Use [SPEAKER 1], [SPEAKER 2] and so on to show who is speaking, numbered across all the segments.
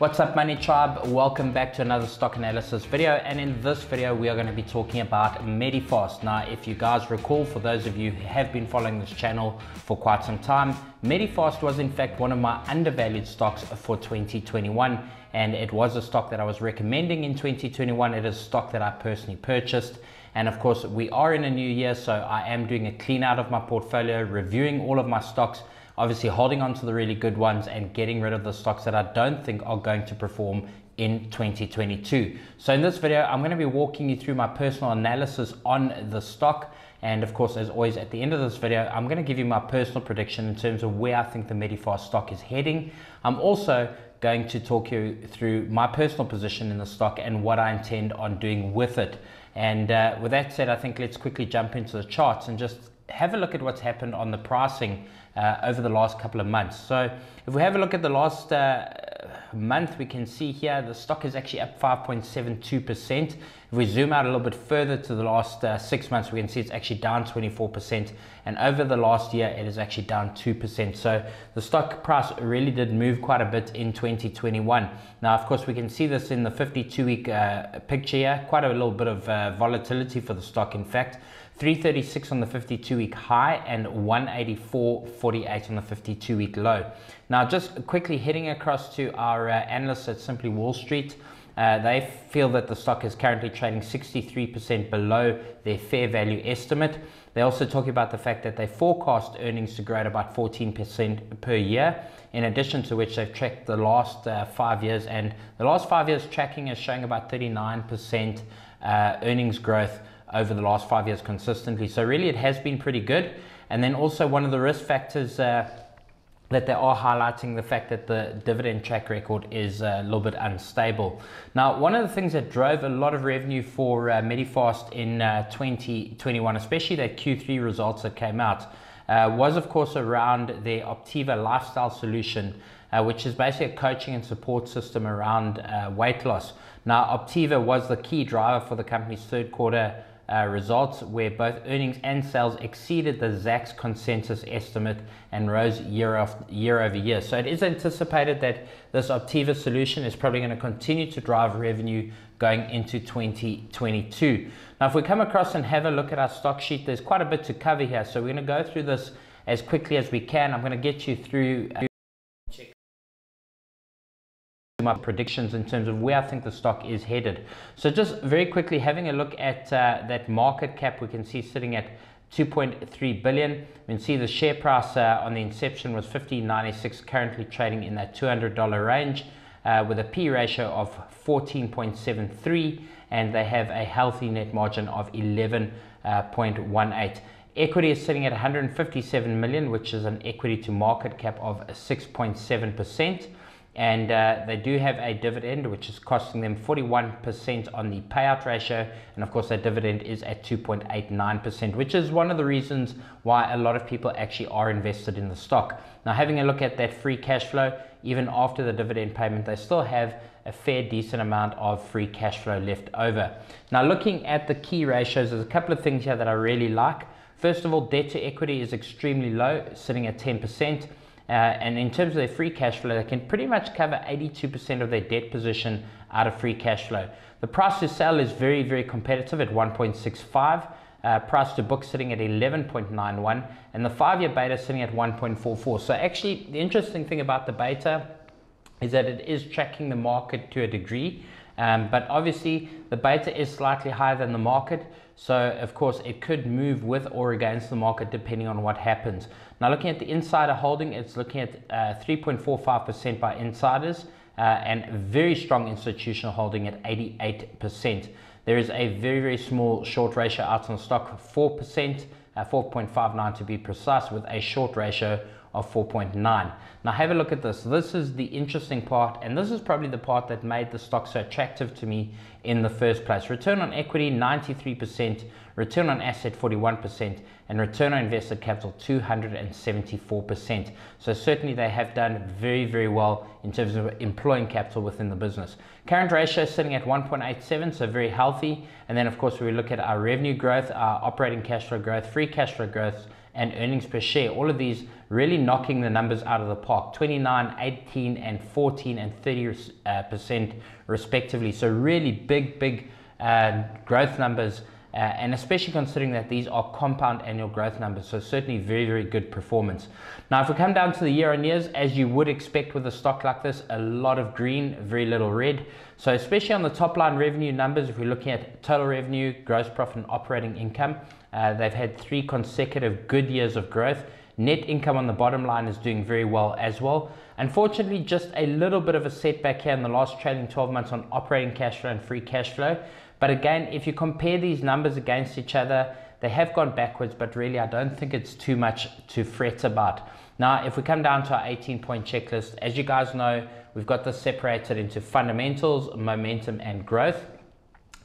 [SPEAKER 1] What's up Money Tribe? Welcome back to another stock analysis video and in this video we are going to be talking about Medifast. Now if you guys recall, for those of you who have been following this channel for quite some time, Medifast was in fact one of my undervalued stocks for 2021 and it was a stock that I was recommending in 2021. It is a stock that I personally purchased and of course we are in a new year so I am doing a clean out of my portfolio, reviewing all of my stocks obviously holding on to the really good ones and getting rid of the stocks that I don't think are going to perform in 2022. So in this video, I'm going to be walking you through my personal analysis on the stock. And of course, as always, at the end of this video, I'm going to give you my personal prediction in terms of where I think the Medifast stock is heading. I'm also going to talk you through my personal position in the stock and what I intend on doing with it. And uh, with that said, I think let's quickly jump into the charts and just have a look at what's happened on the pricing uh, over the last couple of months. So if we have a look at the last uh, month, we can see here the stock is actually up 5.72%. If we zoom out a little bit further to the last uh, six months, we can see it's actually down 24%. And over the last year, it is actually down 2%. So the stock price really did move quite a bit in 2021. Now, of course, we can see this in the 52 week uh, picture here, quite a little bit of uh, volatility for the stock, in fact. 336 on the 52 week high and 184.48 on the 52 week low. Now, just quickly heading across to our uh, analysts at Simply Wall Street. Uh, they feel that the stock is currently trading 63% below their fair value estimate. They also talk about the fact that they forecast earnings to grow at about 14% per year, in addition to which they've tracked the last uh, five years, and the last five years tracking is showing about 39% uh, earnings growth over the last five years consistently. So really it has been pretty good. And then also one of the risk factors uh, that they are highlighting the fact that the dividend track record is uh, a little bit unstable. Now, one of the things that drove a lot of revenue for uh, Medifast in uh, 2021, especially their Q3 results that came out, uh, was of course around their Optavia lifestyle solution, uh, which is basically a coaching and support system around uh, weight loss. Now, Optavia was the key driver for the company's third quarter uh, results where both earnings and sales exceeded the Zacks consensus estimate and rose year, after, year over year. So it is anticipated that this Optavia solution is probably going to continue to drive revenue going into 2022. Now, if we come across and have a look at our stock sheet, there's quite a bit to cover here. So we're going to go through this as quickly as we can. I'm going to get you through. Uh, my predictions in terms of where I think the stock is headed. So just very quickly having a look at uh, that market cap, we can see sitting at 2.3 billion. We can see the share price uh, on the inception was 15.96, currently trading in that $200 range uh, with a P ratio of 14.73 and they have a healthy net margin of 11.18. Uh, equity is sitting at 157 million, which is an equity to market cap of 6.7 percent and uh, they do have a dividend which is costing them 41% on the payout ratio. And of course that dividend is at 2.89% which is one of the reasons why a lot of people actually are invested in the stock. Now having a look at that free cash flow even after the dividend payment they still have a fair decent amount of free cash flow left over. Now looking at the key ratios there's a couple of things here that I really like. First of all debt to equity is extremely low sitting at 10% uh, and in terms of their free cash flow, they can pretty much cover 82% of their debt position out of free cash flow. The price to sell is very, very competitive at 1.65. Uh, price to book sitting at 11.91 and the five year beta sitting at 1.44 so actually the interesting thing about the beta is that it is tracking the market to a degree um, but obviously the beta is slightly higher than the market so of course it could move with or against the market depending on what happens. Now looking at the insider holding, it's looking at 3.45% uh, by insiders uh, and very strong institutional holding at 88%. There is a very, very small short ratio out on stock, 4%, uh, 4.59 to be precise, with a short ratio of 4.9. Now have a look at this. This is the interesting part, and this is probably the part that made the stock so attractive to me in the first place. Return on equity 93%, return on asset 41%, and return on invested capital 274%. So certainly they have done very, very well in terms of employing capital within the business. Current ratio is sitting at 1.87, so very healthy. And then of course we look at our revenue growth, our operating cash flow growth, free cash flow growth, and earnings per share. All of these really knocking the numbers out of the park 29, 18, and 14 and 30 uh, percent respectively. So, really big, big uh, growth numbers. Uh, and especially considering that these are compound annual growth numbers, so certainly very, very good performance. Now, if we come down to the year on years, as you would expect with a stock like this, a lot of green, very little red. So, especially on the top line revenue numbers, if we're looking at total revenue, gross profit, and operating income, uh, they've had three consecutive good years of growth. Net income on the bottom line is doing very well as well. Unfortunately, just a little bit of a setback here in the last trailing 12 months on operating cash flow and free cash flow. But again, if you compare these numbers against each other, they have gone backwards, but really I don't think it's too much to fret about. Now, if we come down to our 18 point checklist, as you guys know, we've got this separated into fundamentals, momentum, and growth.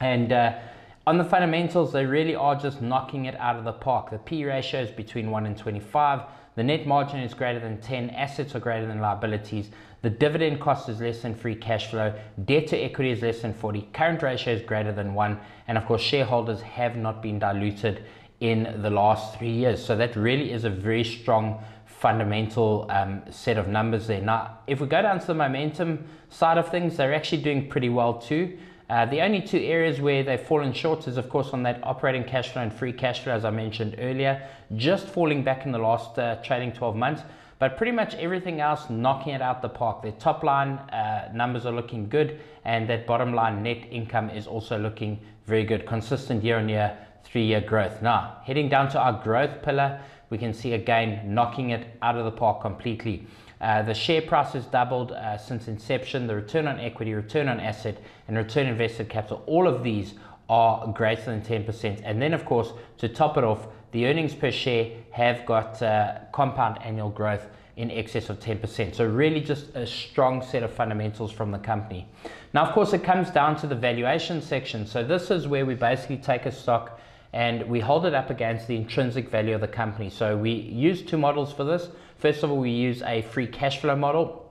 [SPEAKER 1] And uh, on the fundamentals, they really are just knocking it out of the park. The P ratio is between 1 and 25. The net margin is greater than 10. Assets are greater than liabilities. The dividend cost is less than free cash flow. Debt to equity is less than 40. Current ratio is greater than 1. And of course, shareholders have not been diluted in the last three years. So that really is a very strong fundamental um, set of numbers there. Now, if we go down to the momentum side of things, they're actually doing pretty well too. Uh, the only two areas where they've fallen short is, of course, on that operating cash flow and free cash flow, as I mentioned earlier, just falling back in the last uh, trading 12 months. But pretty much everything else knocking it out the park. Their top line uh, numbers are looking good, and that bottom line net income is also looking very good. Consistent year on year, three year growth. Now, heading down to our growth pillar, we can see again knocking it out of the park completely. Uh, the share price has doubled uh, since inception. The return on equity, return on asset, and return invested capital, all of these are greater than 10%. And then, of course, to top it off, the earnings per share have got uh, compound annual growth in excess of 10%. So, really, just a strong set of fundamentals from the company. Now, of course, it comes down to the valuation section. So, this is where we basically take a stock and we hold it up against the intrinsic value of the company. So we use two models for this. First of all, we use a free cash flow model,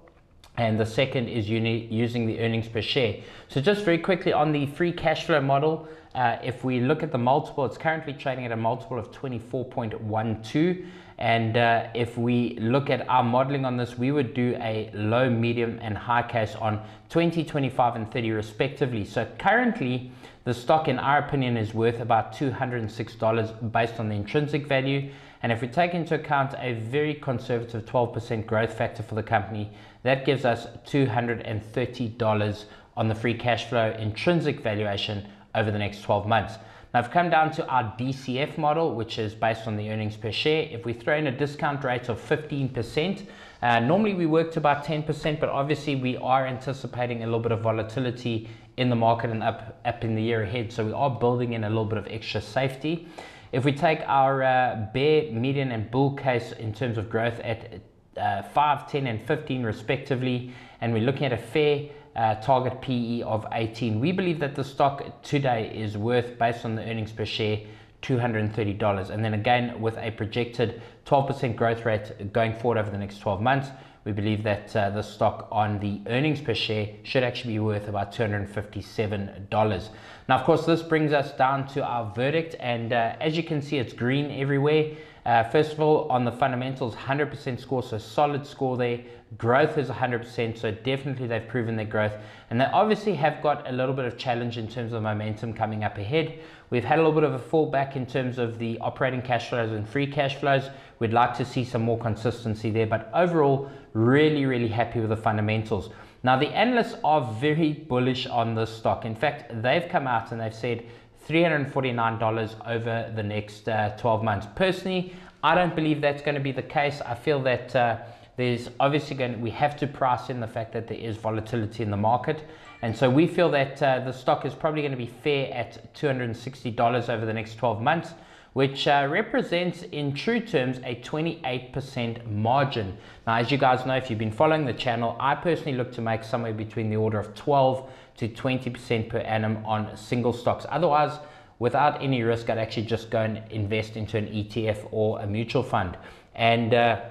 [SPEAKER 1] and the second is using the earnings per share. So just very quickly on the free cash flow model, uh, if we look at the multiple, it's currently trading at a multiple of 24.12. And uh, if we look at our modeling on this, we would do a low, medium, and high case on 20, 25, and 30 respectively. So currently, the stock, in our opinion, is worth about $206 based on the intrinsic value. And if we take into account a very conservative 12% growth factor for the company, that gives us $230 on the free cash flow intrinsic valuation over the next 12 months. Now, I've come down to our DCF model, which is based on the earnings per share. If we throw in a discount rate of 15%, uh, normally we work to about 10%, but obviously we are anticipating a little bit of volatility in the market and up, up in the year ahead. So we are building in a little bit of extra safety. If we take our uh, bear, median, and bull case in terms of growth at uh, 5, 10, and 15 respectively, and we're looking at a fair uh, target PE of 18. We believe that the stock today is worth, based on the earnings per share, $230. And then again, with a projected 12% growth rate going forward over the next 12 months, we believe that uh, the stock on the earnings per share should actually be worth about $257. Now, of course, this brings us down to our verdict. And uh, as you can see, it's green everywhere. Uh, first of all, on the fundamentals, 100% score, so solid score there. Growth is 100%, so definitely they've proven their growth. And they obviously have got a little bit of challenge in terms of momentum coming up ahead. We've had a little bit of a fallback in terms of the operating cash flows and free cash flows. We'd like to see some more consistency there, but overall, really, really happy with the fundamentals. Now, the analysts are very bullish on this stock. In fact, they've come out and they've said $349 over the next uh, 12 months. Personally, I don't believe that's going to be the case. I feel that uh, there's obviously going to, we have to price in the fact that there is volatility in the market. And so we feel that uh, the stock is probably going to be fair at $260 over the next 12 months, which uh, represents in true terms a 28% margin. Now, as you guys know, if you've been following the channel, I personally look to make somewhere between the order of 12 to 20% per annum on single stocks. Otherwise, without any risk, I'd actually just go and invest into an ETF or a mutual fund. And uh,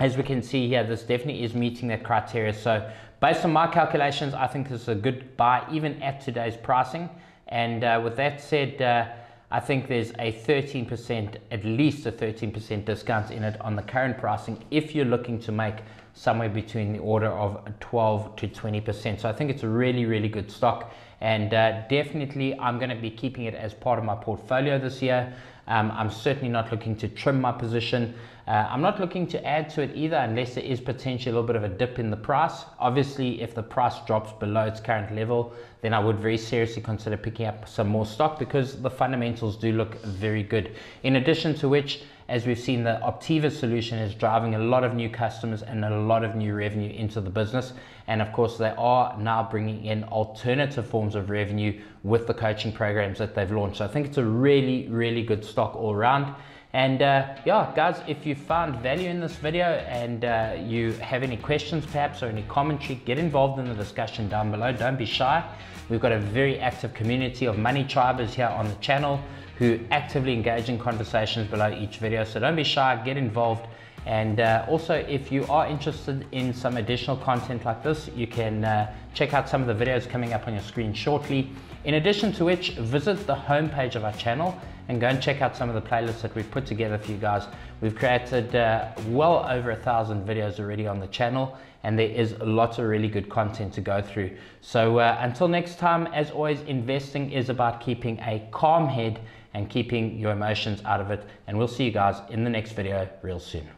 [SPEAKER 1] as we can see here, this definitely is meeting that criteria. So based on my calculations, I think this is a good buy even at today's pricing. And uh, with that said, uh, I think there's a 13%, at least a 13% discount in it on the current pricing if you're looking to make somewhere between the order of 12 to 20%. So I think it's a really, really good stock. And uh, definitely, I'm going to be keeping it as part of my portfolio this year. Um, I'm certainly not looking to trim my position. Uh, I'm not looking to add to it either unless there is potentially a little bit of a dip in the price. Obviously, if the price drops below its current level, then I would very seriously consider picking up some more stock because the fundamentals do look very good. In addition to which, as we've seen, the Optavia solution is driving a lot of new customers and a lot of new revenue into the business. And of course, they are now bringing in alternative forms of revenue with the coaching programs that they've launched. So I think it's a really, really good stock all around. And uh, yeah, guys, if you found value in this video and uh, you have any questions perhaps or any commentary, get involved in the discussion down below. Don't be shy. We've got a very active community of money tribers here on the channel who actively engage in conversations below each video. So don't be shy, get involved. And uh, also, if you are interested in some additional content like this, you can uh, check out some of the videos coming up on your screen shortly. In addition to which, visit the homepage of our channel and go and check out some of the playlists that we've put together for you guys. We've created uh, well over a thousand videos already on the channel and there is lots of really good content to go through. So uh, until next time, as always, investing is about keeping a calm head and keeping your emotions out of it. And we'll see you guys in the next video real soon.